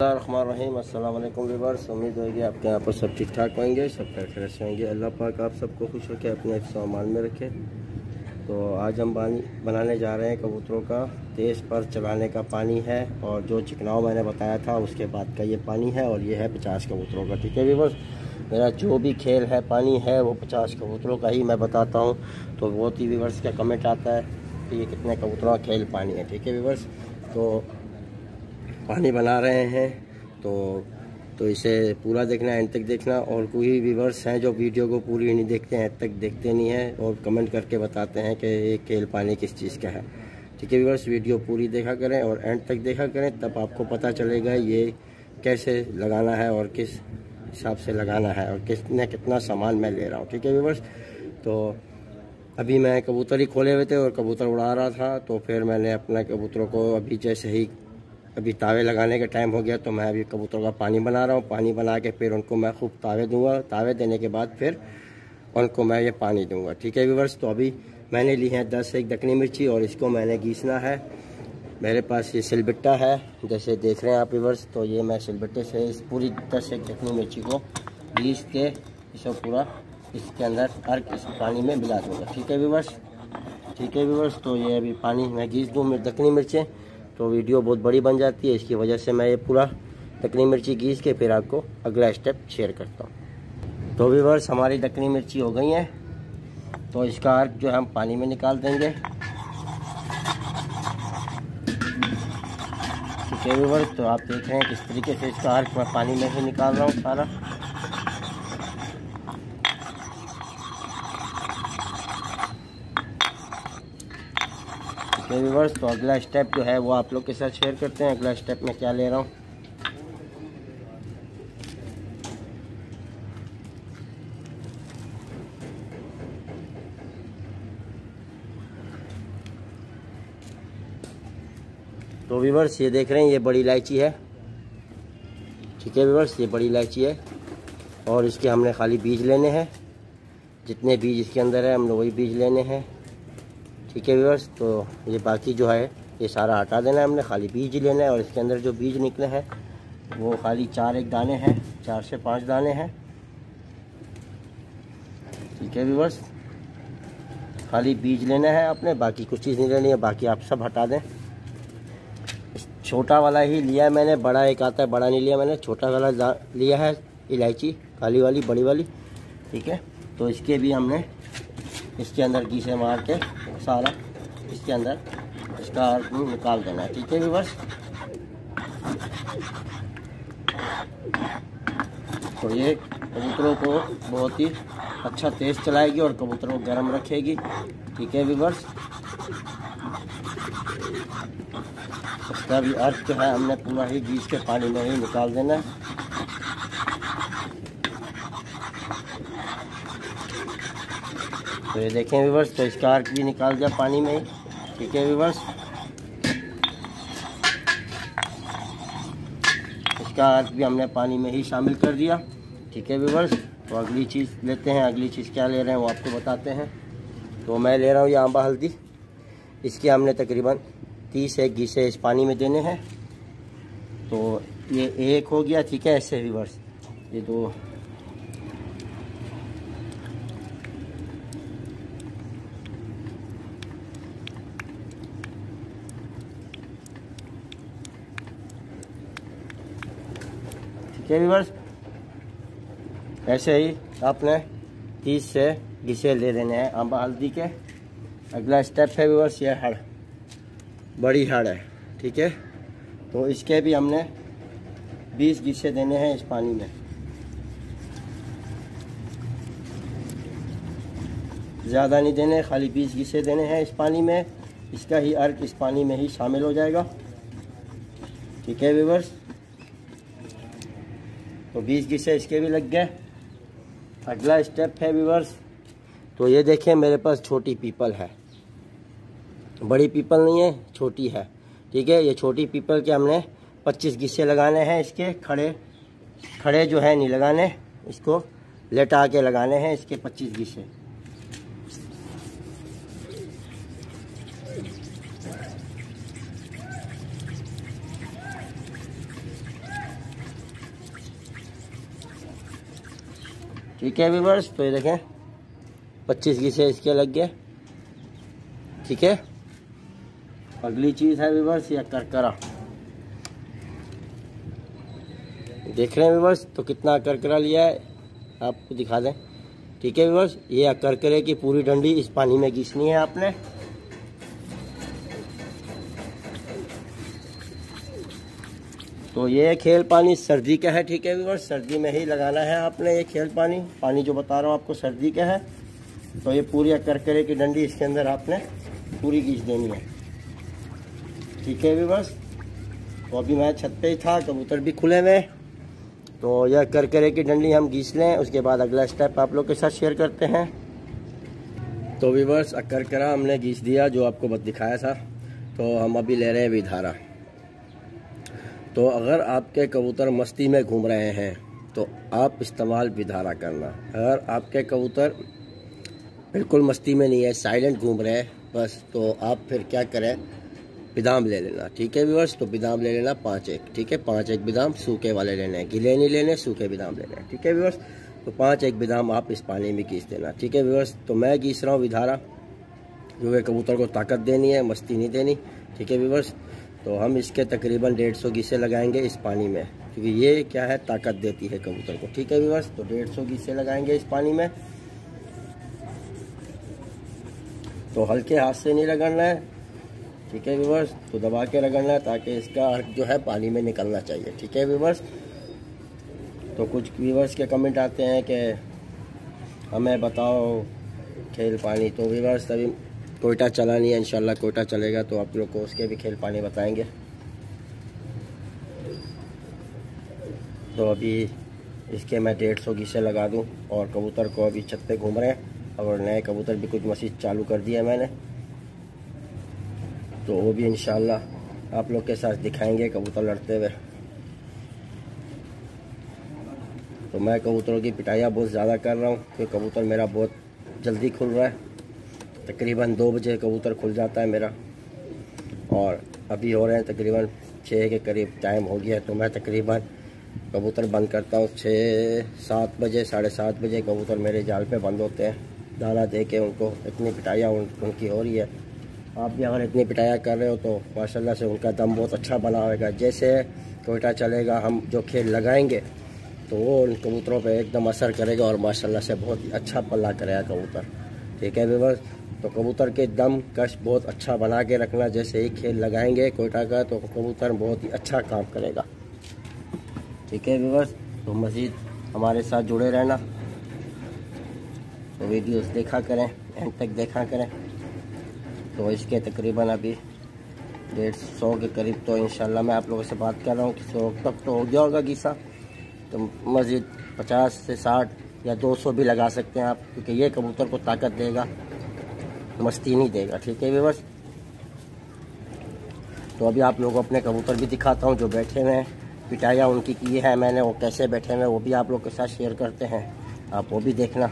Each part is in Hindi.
वालेकुम वीवर्स उम्मीद होगी आपके यहाँ पर सब ठीक ठाक होंगे, सब खैर से होंगे। अल्लाह पाक आप सबको खुश रखे, अपने सामान में रखे। तो आज हम बनाने जा रहे हैं कबूतरों का। तेज़ पर चलाने का पानी है और जो चिकनाव मैंने बताया था, उसके बाद का ये पानी है और ये है पचास कबूतरों का। ठीक है वीवर्स मेरा जो भी खेल है, पानी है, वो पचास कबूतरों का ही मैं बताता हूँ। तो बहुत ही वीवर्स का कमेंट आता है कि ये कितने कबूतरों का खेल पानी है। ठीक है वीवर्स तो पानी बना रहे हैं। तो तो इसे पूरा देखना एंड तक देखना। और कोई व्यूवर्स हैं जो वीडियो को पूरी नहीं देखते हैं तक देखते नहीं हैं और कमेंट करके बताते हैं कि ये खेल पानी किस चीज़ का है। ठीक है व्यूवर्स वीडियो पूरी देखा करें और एंड तक देखा करें, तब आपको पता चलेगा ये कैसे लगाना है और किस हिसाब से लगाना है और किसने कितना सामान मैं ले रहा हूँ। ठीक है व्यूवर्स तो अभी मैं कबूतर ही खोले हुए थे और कबूतर उड़ा रहा था तो फिर मैंने अपने कबूतरों को अभी जैसे ही अभी तावे लगाने का टाइम हो गया तो मैं अभी कबूतरों का पानी बना रहा हूँ। पानी बना के फिर उनको मैं खूब तावे दूँगा। तावे देने के बाद फिर उनको मैं ये पानी दूँगा। ठीक है व्यूवर्स तो अभी मैंने ली है दस एक दखनी मिर्ची और इसको मैंने घीसना है। मेरे पास ये सिलबिट्टा है, जैसे देख रहे हैं आप व्यूवर्स तो ये मैं सिलबिट्टे से इस पूरी दस एक दखनी मिर्ची को घीस के इसको पूरा इसके अंदर अर्क इस पानी में मिला दूँगा। ठीक है व्यूवर्स ठीक है व्यूवर्स तो ये अभी पानी मैं घीस दूँ दखनी मिर्चें। तो वीडियो बहुत बड़ी बन जाती है, इसकी वजह से मैं ये पूरा दकनी मिर्ची घीस के फिर आपको अगला स्टेप शेयर करता हूँ। तो व्यूवर्स हमारी दकनी मिर्ची हो गई है। तो इसका अर्क जो है हम पानी में निकाल देंगे। ठीक है तो आप देख रहे हैं किस तरीके से इसका अर्क मैं पानी में ही निकाल रहा हूँ सारा। ओके व्यूवर्स तो अगला स्टेप जो है वो आप लोग के साथ शेयर करते हैं। अगला स्टेप में क्या ले रहा हूँ? तो व्यूवर्स ये देख रहे हैं, ये बड़ी इलायची है। ठीक है व्यूवर्स ये बड़ी इलायची है। और इसके हमने खाली बीज लेने हैं। जितने बीज इसके अंदर है, हम लोग वही बीज लेने हैं। ठीक है व्यूवर्स तो ये बाकी जो है, ये सारा हटा देना है हमने, खाली बीज लेना है और इसके अंदर जो बीज निकले हैं, वो खाली चार एक दाने हैं, चार से पाँच दाने हैं। ठीक है व्यूवर्स खाली बीज लेना है आपने, बाकी कुछ चीज़ नहीं लेनी है, बाकी आप सब हटा दें। छोटा वाला ही लिया मैंने, बड़ा एक आता है, बड़ा नहीं लिया मैंने, छोटा वाला लिया है इलायची, काली वाली, बड़ी वाली। ठीक है तो इसके भी हमने, इसके अंदर घी से मार के सारा इसके अंदर इसका निकाल देना है। ठीक है व्यूवर्स तो ये कबूतरों को बहुत ही अच्छा तेज़ चलाएगी और कबूतरों को गर्म रखेगी। ठीक है व्यूवर्स इसका भी अर्थ जो है, हमने पूरा ही बीज के पानी में ही निकाल देना है। तो ये देखें व्यूवर्स तो इसका अर्क भी निकाल दिया पानी में ठीक है व्यूवर्स इसका अर्क भी हमने पानी में ही शामिल कर दिया। ठीक है व्यूवर्स तो अगली चीज़ लेते हैं, अगली चीज़ क्या ले रहे हैं वो आपको बताते हैं। तो मैं ले रहा हूँ ये आंबा हल्दी। इसके हमने तकरीबन तीस एक घीसे इस पानी में देने हैं। तो ये एक हो गया, ठीक है ऐसे व्यूवर्स ये दो है व्यूवर्स ऐसे ही आपने तीस से घिसे ले देने हैं। आंबा हल्दी के अगला स्टेप है व्यूवर्स ये हड़ बड़ी हड़ है, ठीक है? तो इसके भी हमने बीस घिसे देने हैं इस पानी में। ज़्यादा नहीं देने, खाली बीस घिसे देने हैं इस पानी में। इसका ही अर्क इस पानी में ही शामिल हो जाएगा। ठीक है व्यूवर्स तो बीस घिसे इसके भी लग गए। अगला स्टेप है विवर्स तो ये देखें, मेरे पास छोटी पीपल है। बड़ी पीपल नहीं है, छोटी है। ठीक है, ये छोटी पीपल के हमने 25 गिस्से लगाने हैं इसके। खड़े खड़े जो है, नहीं लगाने। इसको लेटा के लगाने हैं इसके 25 गिस्से ठीक है व्यूवर्स तो ये देखें। पच्चीस घीसे इसके लग गए ठीक है? अगली चीज़ है व्यूवर्स या करकरा। देख रहे हैं व्यूवर्स तो कितना करकरा लिया है? आपको दिखा दें। ठीक है व्यूवर्स ये करकरे की पूरी डंडी इस पानी में घीसनी है आपने। तो ये खेल पानी, सर्दी का है, ठीक है व्यूवर्स सर्दी में ही लगाना है आपने ये खेल पानी। पानी जो बता रहा हूँ आपको, सर्दी का है। तो ये पूरी करकरे की डंडी इसके अंदर आपने पूरी घींच देनी है। ठीक है व्यूवर्स तो अभी मैं छत पे ही था, कबूतर भी खुले हुए। तो यह करकरे की डंडी हम घीस लें, उसके बाद अगला स्टेप आप लोग के साथ शेयर करते हैं। तो व्यूवर्स करकरा हमने घीस दिया, जो आपको बत दिखाया था। तो हम अभी ले रहे हैं विधारा। तो अगर आपके कबूतर मस्ती में घूम रहे हैं तो आप इस्तेमाल विधारा करना। अगर आपके कबूतर बिल्कुल मस्ती में नहीं है, साइलेंट घूम रहे हैं, बस तो आप फिर क्या करें? बिदाम ले लेना, ठीक है व्यूवर्स तो बिदाम ले लेना पाँच एक, ठीक है? पाँच एक बिदाम सूखे वाले लेने हैं, गिले नहीं लेने, सूखे बिदाम लेने हैं, ठीक है व्यूवर्स तो पाँच एक बिदाम आप इस पानी में घीस देना, ठीक है व्यूवर्स तो मैं घीस रहा हूँ विधारा है कबूतर को ताकत देनी है, मस्ती नहीं देनी, ठीक है व्यूवर्स तो हम इसके तकरीबन डेढ़ सौ गीसे लगाएँगे इस पानी में, क्योंकि ये क्या है, ताकत देती है कबूतर को। ठीक है व्यूवर्स तो डेढ़ सौ गीसे लगाएँगे इस पानी में। तो हल्के हाथ से नहीं रगड़ना है। ठीक है व्यूवर्स तो दबा के रगड़ना है ताकि इसका अर्क जो है पानी में निकलना चाहिए। ठीक है व्यूवर्स तो कुछ व्यूवर्स के कमेंट आते हैं कि हमें बताओ खेल पानी। तो व्यूवर्स तभी कोयटा चला नहीं है, इंशाल्लाह कोयटा चलेगा तो आप लोग को उसके भी खेल पानी बताएँगे। तो अभी इसके मैं डेढ़ सौ घीसे लगा दूँ और कबूतर को अभी छत पे घूम रहे हैं और नए कबूतर भी कुछ मसीज चालू कर दिया मैंने। तो वो भी इंशाल्लाह आप लोग के साथ दिखाएँगे कबूतर लड़ते हुए। तो मैं कबूतरों की पिटाइयाँ बहुत ज़्यादा कर रहा हूँ, क्योंकि कबूतर मेरा बहुत जल्दी खुल रहा है। तकरीबन दो बजे कबूतर खुल जाता है मेरा। और अभी हो रहे हैं तकरीबन छः के करीब टाइम हो गया तो मैं तकरीबन कबूतर बंद करता हूँ। छः सात बजे साढ़े सात बजे कबूतर मेरे जाल पे बंद होते हैं। दाना दे के उनको इतनी पिटाइयाँ उन, उनकी हो रही है। आप भी अगर इतनी पिटाइयाँ कर रहे हो तो माशाल्लाह से उनका दम बहुत अच्छा बना होगा। जैसे कोयटा चलेगा हम जो खेल लगाएँगे तो वो उन कबूतरों पर एकदम असर करेगा और माशाल्लाह से बहुत ही अच्छा पल्ला करेगा कबूतर। ठीक है बस तो कबूतर के दम कश बहुत अच्छा बना के रखना, जैसे ही खेल लगाएँगे कोयटा का तो कबूतर बहुत ही अच्छा काम करेगा। ठीक है विवर्स तो मज़ीद हमारे साथ जुड़े रहना। तो वीडियोस देखा करें एंड तक देखा करें। तो इसके तकरीबन अभी डेढ़ सौ के करीब तो इंशाल्लाह मैं आप लोगों से बात कर रहा हूँ कि सौ तक तो हो गया होगा गीसा। तो मज़ीद पचास से साठ या दो सौ भी लगा सकते हैं आप, क्योंकि ये कबूतर को ताकत देगा। मस्ती नहीं देगा, ठीक है बस तो अभी आप लोगों को अपने कबूतर भी दिखाता हूँ जो बैठे हुए हैं। पिटाइया उनकी की है मैंने, वो कैसे बैठे हुए वो भी आप लोग के साथ शेयर करते हैं। आप वो भी देखना।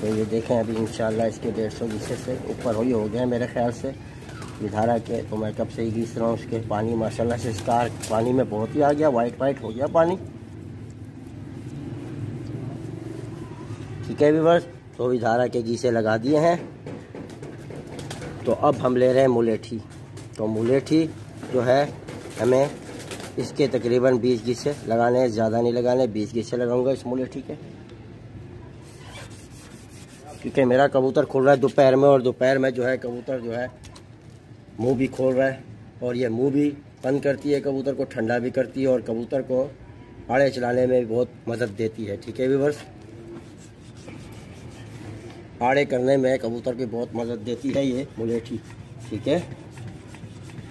तो ये देखें अभी, इंशाल्लाह इसके डेढ़ सौ गीसे से ऊपर हो ही हो गया मेरे ख्याल से। विधारा के तो मैं कब से ही घीस रहा हूँ उसके, पानी, माशाल्लाह से इसका पानी में बहुत ही आ गया वाइट वाइट हो गया पानी। ठीक है भी बस तो धारा के गीसे लगा दिए हैं। तो अब हम ले रहे हैं मुलेठी। तो मुलेठी जो है, हमें इसके तकरीबन 20 गीसे लगाने हैं, ज़्यादा नहीं लगाने 20 गीसे लगाऊँगा इस मुलेठी के। क्योंकि मेरा कबूतर खुल रहा है दोपहर में और दोपहर में जो है, कबूतर जो है, मुँह भी खोल रहा है और ये मुँह भी बंद करती है, कबूतर को ठंडा भी करती है और कबूतर को आड़े चलाने में बहुत मदद देती है। ठीक है व्यूवर्स? आड़े करने में कबूतर की बहुत मदद देती है ये मुलेठी, ठीक है?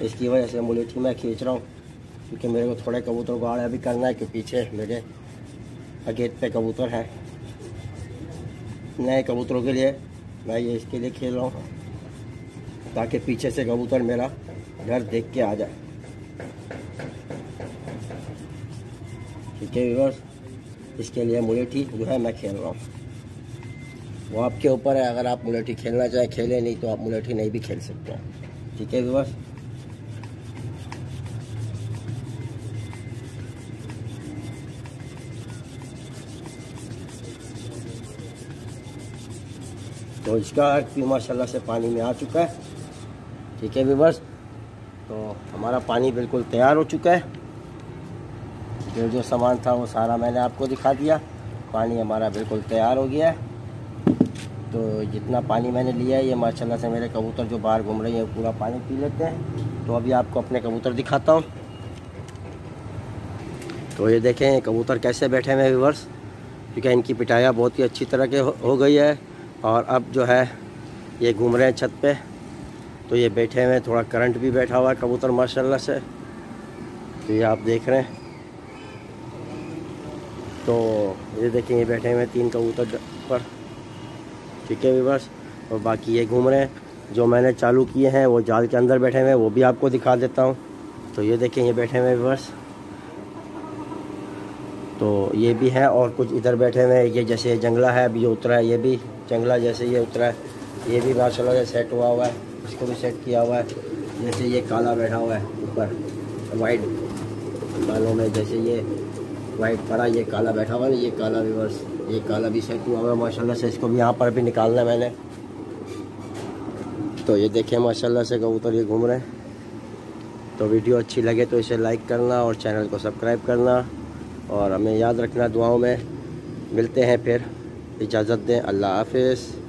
इसकी वजह से मुलेठी मैं खींच रहा हूँ, क्योंकि मेरे को थोड़े कबूतर को आड़े भी करना है कि पीछे मेरे अगेत पे कबूतर है। नए कबूतरों के लिए मैं ये इसके लिए खेल रहा हूँ, ताकि पीछे से कबूतर मेरा घर देख के आ जाए। ठीक है इसके लिए मुलेठी जो है मैं खेल रहा हूँ। वो आपके ऊपर है, अगर आप मुलेठी खेलना चाहे, खेले, नहीं तो आप मुलेठी नहीं भी खेल सकते हैं। ठीक है विवास तो इसका अर्थ भी माशाला से पानी में आ चुका है। ठीक है विवर्स तो हमारा पानी बिल्कुल तैयार हो चुका है। जो जो सामान था वो सारा मैंने आपको दिखा दिया। पानी हमारा बिल्कुल तैयार हो गया है। तो जितना पानी मैंने लिया है ये माशाल्लाह से मेरे कबूतर जो बाहर घूम रहे हैं पूरा पानी पी लेते हैं। तो अभी आपको अपने कबूतर दिखाता हूँ। तो ये देखें कबूतर कैसे बैठे हुए व्यूवर्स। क्योंकि इनकी पिटाया बहुत ही अच्छी तरह के हो, हो गई है। और अब जो है ये घूम रहे हैं छत पे। तो ये बैठे हुए थोड़ा करंट भी बैठा हुआ है कबूतर माशाल्लाह से। तो ये आप देख रहे हैं। तो ये देखें ये बैठे हुए तीन कबूतर पर। ठीक है व्यूवर्स और बाकी ये घूम रहे हैं। जो मैंने चालू किए हैं, वो जाल के अंदर बैठे हुए हैं, वो भी आपको दिखा देता हूँ। तो ये देखें, ये बैठे हुए हैं व्यूवर्स तो ये भी है, और कुछ इधर बैठे हुए हैं। ये जैसे जंगला है, अभी उतरा है, ये भी जंगला जैसे ये उतरा है। ये भी माशाल्लाह से सेट हुआ हुआ है, इसको भी सेट किया हुआ है। जैसे ये काला बैठा हुआ है, ऊपर वाइट बालों में, जैसे ये वाइट पड़ा ये काला बैठा हुआ है, ये काला रिवर्स ये काला भी सेट हुआ हुआ माशाल्लाह से इसको भी यहाँ पर भी निकालना है मैंने। तो ये देखें माशाल्लाह से कबूतर ये घूम रहे हैं। तो वीडियो अच्छी लगे तो इसे लाइक करना और चैनल को सब्सक्राइब करना। और हमें याद रखना दुआओं में। मिलते हैं फिर। इजाज़त दें। अल्लाह हाफिज़।